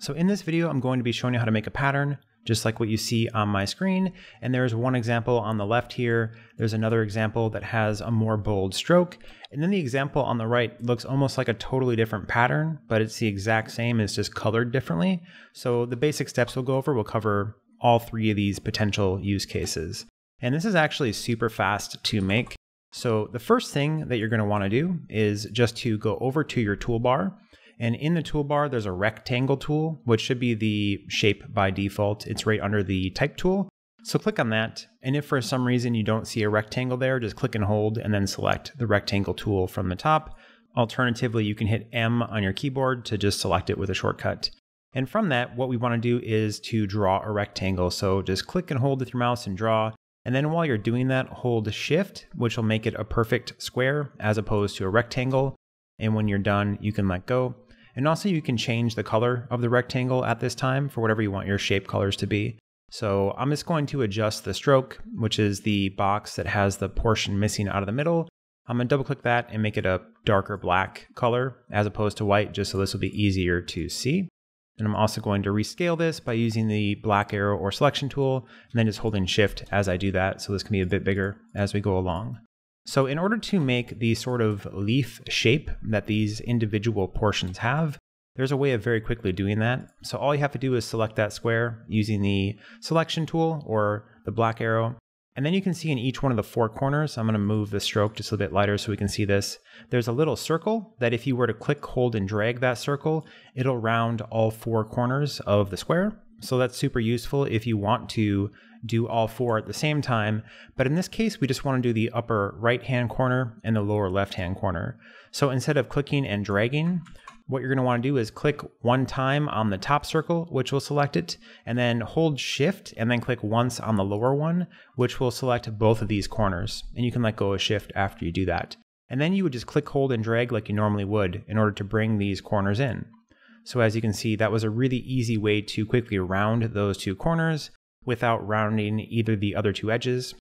So in this video, I'm going to be showing you how to make a pattern, just like what you see on my screen. And there's one example on the left here. There's another example that has a more bold stroke. And then the example on the right looks almost like a totally different pattern, but it's the exact same, it's just colored differently. So the basic steps we'll go over will cover all three of these potential use cases. And this is actually super fast to make. So the first thing that you're gonna to wanna to do is just to go over to your toolbar and in the toolbar, there's a rectangle tool, which should be the shape by default. It's right under the type tool. So click on that. And if for some reason you don't see a rectangle there, just click and hold and then select the rectangle tool from the top. Alternatively, you can hit M on your keyboard to just select it with a shortcut. And from that, what we want to do is to draw a rectangle. So just click and hold with your mouse and draw. And then while you're doing that, hold shift, which will make it a perfect square as opposed to a rectangle. And when you're done, you can let go. And also you can change the color of the rectangle at this time for whatever you want your shape colors to be. So I'm just going to adjust the stroke, which is the box that has the portion missing out of the middle. I'm gonna double click that and make it a darker black color as opposed to white, just so this will be easier to see. And I'm also going to rescale this by using the black arrow or selection tool, and then just holding shift as I do that, so this can be a bit bigger as we go along. So in order to make the sort of leaf shape that these individual portions have, there's a way of very quickly doing that. So all you have to do is select that square using the selection tool or the black arrow. And then you can see in each one of the four corners, I'm gonna move the stroke just a bit lighter so we can see this. There's a little circle that if you were to click, hold, and drag that circle, it'll round all four corners of the square. So that's super useful if you want to do all four at the same time. But in this case, we just want to do the upper right hand corner and the lower left hand corner. So instead of clicking and dragging, what you're going to want to do is click one time on the top circle, which will select it, and then hold shift and then click once on the lower one, which will select both of these corners. And you can let go of shift after you do that. And then you would just click, hold, and drag like you normally would in order to bring these corners in. So as you can see, that was a really easy way to quickly round those two corners without rounding either the other two edges.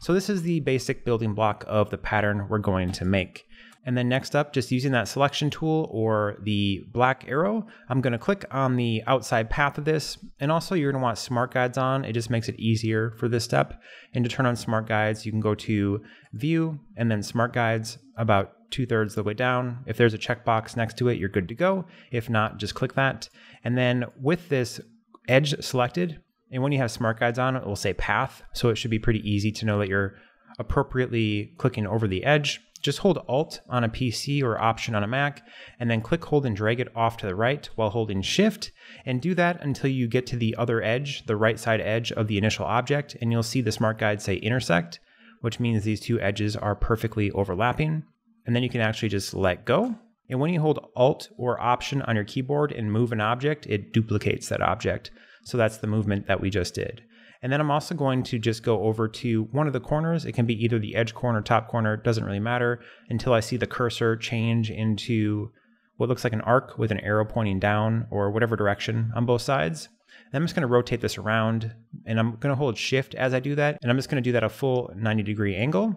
So this is the basic building block of the pattern we're going to make. And then next up, just using that selection tool or the black arrow, I'm gonna click on the outside path of this. And also you're gonna want smart guides on. It just makes it easier for this step. And to turn on smart guides, you can go to view and then smart guides about two thirds of the way down. If there's a checkbox next to it, you're good to go. If not, just click that. And then with this edge selected, and when you have smart guides on, it will say path. So it should be pretty easy to know that you're appropriately clicking over the edge. Just hold Alt on a PC or Option on a Mac, and then click, hold, and drag it off to the right while holding Shift. And do that until you get to the other edge, the right side edge of the initial object, and you'll see the smart guide say intersect, which means these two edges are perfectly overlapping. And then you can actually just let go. And when you hold Alt or Option on your keyboard and move an object, it duplicates that object. So that's the movement that we just did. And then I'm also going to just go over to one of the corners. It can be either the edge corner, top corner, doesn't really matter until I see the cursor change into what looks like an arc with an arrow pointing down or whatever direction on both sides. And I'm just going to rotate this around and I'm going to hold shift as I do that. And I'm just going to do that a full 90 degree angle.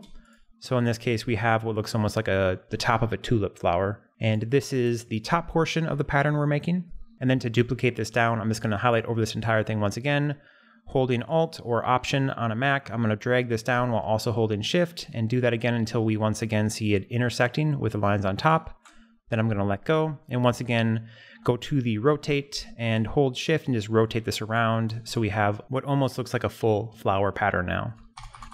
So in this case, we have what looks almost like a the top of a tulip flower. And this is the top portion of the pattern we're making. And then to duplicate this down, I'm just going to highlight over this entire thing once again, holding Alt or Option on a Mac. I'm going to drag this down while also holding Shift and do that again until we once again see it intersecting with the lines on top. Then I'm going to let go. And once again, go to the rotate and hold shift and just rotate this around so we have what almost looks like a full flower pattern now.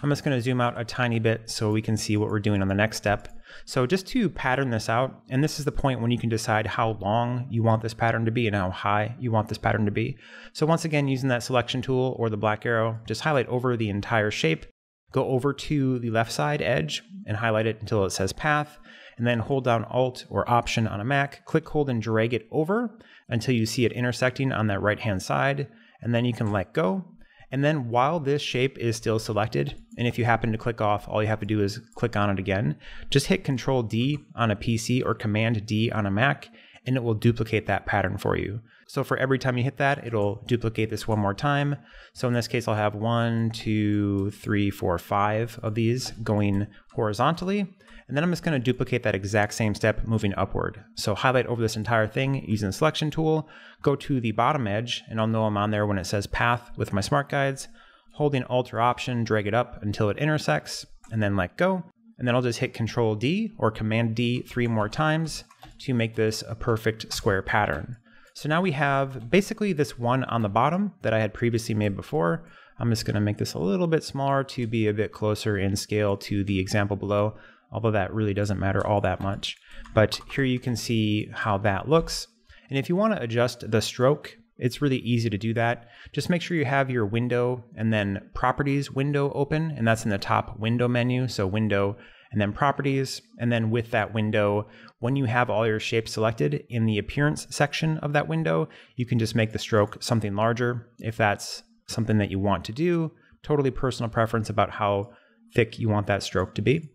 I'm just going to zoom out a tiny bit so we can see what we're doing on the next step. So just to pattern this out, and this is the point when you can decide how long you want this pattern to be and how high you want this pattern to be. So once again, using that selection tool or the black arrow, just highlight over the entire shape, go over to the left side edge and highlight it until it says path, and then hold down Alt or Option on a Mac, click, hold, and drag it over until you see it intersecting on that right hand side, and then you can let go. And then while this shape is still selected, and if you happen to click off, all you have to do is click on it again. Just hit Control D on a PC or Command D on a Mac, and it will duplicate that pattern for you. So for every time you hit that, it'll duplicate this one more time. So in this case, I'll have one, two, three, four, five of these going horizontally. And then I'm just going to duplicate that exact same step moving upward. So highlight over this entire thing using the selection tool, go to the bottom edge, and I'll know I'm on there when it says path with my smart guides. Holding Alt or Option, drag it up until it intersects, and then let go. And then I'll just hit Control D or Command D three more times to make this a perfect square pattern. So now we have basically this one on the bottom that I had previously made before. I'm just going to make this a little bit smaller to be a bit closer in scale to the example below although that really doesn't matter all that much. But here you can see how that looks. And if you want to adjust the stroke, it's really easy to do that. Just make sure you have your window and then properties window open, and that's in the top window menu. So window and then properties. And then with that window, when you have all your shapes selected in the appearance section of that window, you can just make the stroke something larger if that's something that you want to do. Totally personal preference about how thick you want that stroke to be.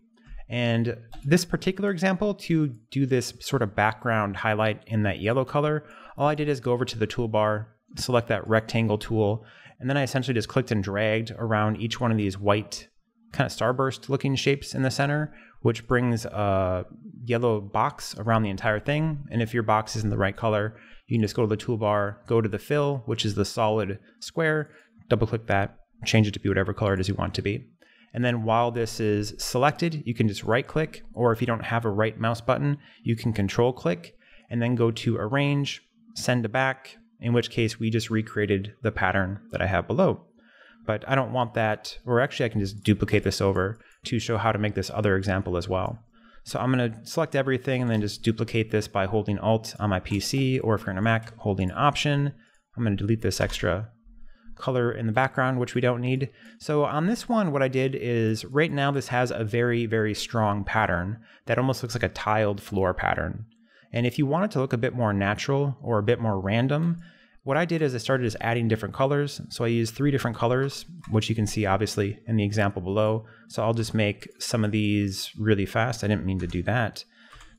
And this particular example, to do this sort of background highlight in that yellow color, all I did is go over to the toolbar, select that rectangle tool, and then I essentially just clicked and dragged around each one of these white kind of starburst looking shapes in the center, which brings a yellow box around the entire thing. And if your box isn't the right color, you can just go to the toolbar, go to the fill, which is the solid square, double click that, change it to be whatever color it is you want to be. And then while this is selected, you can just right click, or if you don't have a right mouse button, you can control click and then go to arrange, send to back, in which case we just recreated the pattern that I have below. But I don't want that, or actually I can just duplicate this over to show how to make this other example as well. So I'm going to select everything and then just duplicate this by holding Alt on my PC, or if you're on a Mac, holding Option. I'm going to delete this extra color in the background, which we don't need. So on this one, what I did is right now this has a very, very strong pattern that almost looks like a tiled floor pattern. And if you want it to look a bit more natural or a bit more random, what I did is I started just adding different colors. So I used three different colors, which you can see obviously in the example below. So I'll just make some of these really fast. I didn't mean to do that.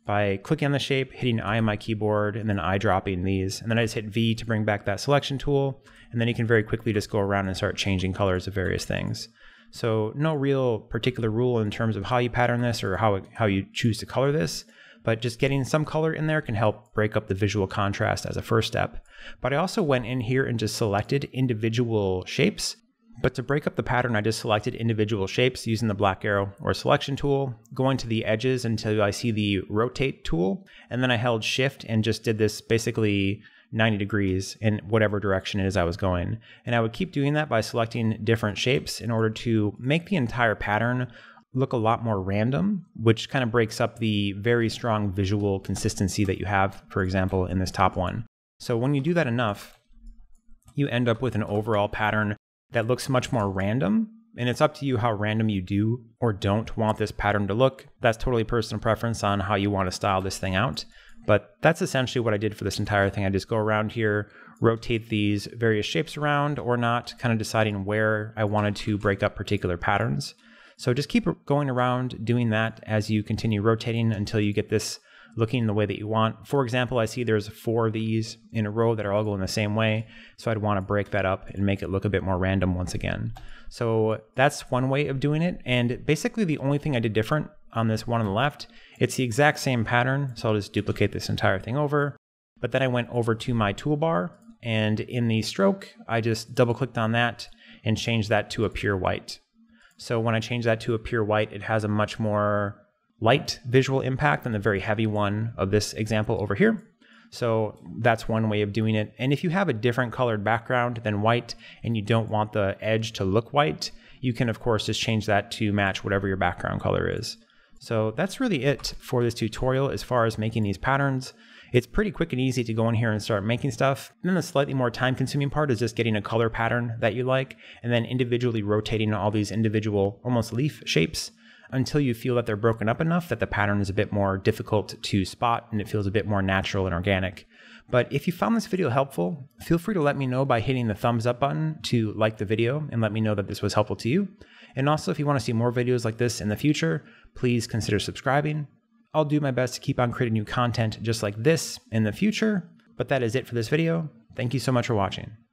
By clicking on the shape, hitting I on my keyboard, and then eyedropping these. And then I just hit V to bring back that selection tool and then you can very quickly just go around and start changing colors of various things. So no real particular rule in terms of how you pattern this or how, how you choose to color this, but just getting some color in there can help break up the visual contrast as a first step. But I also went in here and just selected individual shapes. But to break up the pattern, I just selected individual shapes using the black arrow or selection tool, going to the edges until I see the rotate tool. And then I held shift and just did this basically 90 degrees in whatever direction it is I was going. And I would keep doing that by selecting different shapes in order to make the entire pattern look a lot more random, which kind of breaks up the very strong visual consistency that you have, for example, in this top one. So when you do that enough, you end up with an overall pattern that looks much more random. And it's up to you how random you do or don't want this pattern to look. That's totally personal preference on how you want to style this thing out. But that's essentially what I did for this entire thing. I just go around here, rotate these various shapes around or not, kind of deciding where I wanted to break up particular patterns. So just keep going around doing that as you continue rotating until you get this looking the way that you want. For example, I see there's four of these in a row that are all going the same way. So I'd want to break that up and make it look a bit more random once again. So that's one way of doing it. And basically the only thing I did different on this one on the left. It's the exact same pattern, so I'll just duplicate this entire thing over. But then I went over to my toolbar, and in the stroke, I just double clicked on that and changed that to a pure white. So when I change that to a pure white, it has a much more light visual impact than the very heavy one of this example over here. So that's one way of doing it. And if you have a different colored background than white and you don't want the edge to look white, you can of course just change that to match whatever your background color is. So that's really it for this tutorial as far as making these patterns. It's pretty quick and easy to go in here and start making stuff. And then the slightly more time consuming part is just getting a color pattern that you like and then individually rotating all these individual almost leaf shapes until you feel that they're broken up enough that the pattern is a bit more difficult to spot and it feels a bit more natural and organic. But if you found this video helpful, feel free to let me know by hitting the thumbs up button to like the video and let me know that this was helpful to you. And also, if you want to see more videos like this in the future, please consider subscribing. I'll do my best to keep on creating new content just like this in the future. But that is it for this video. Thank you so much for watching.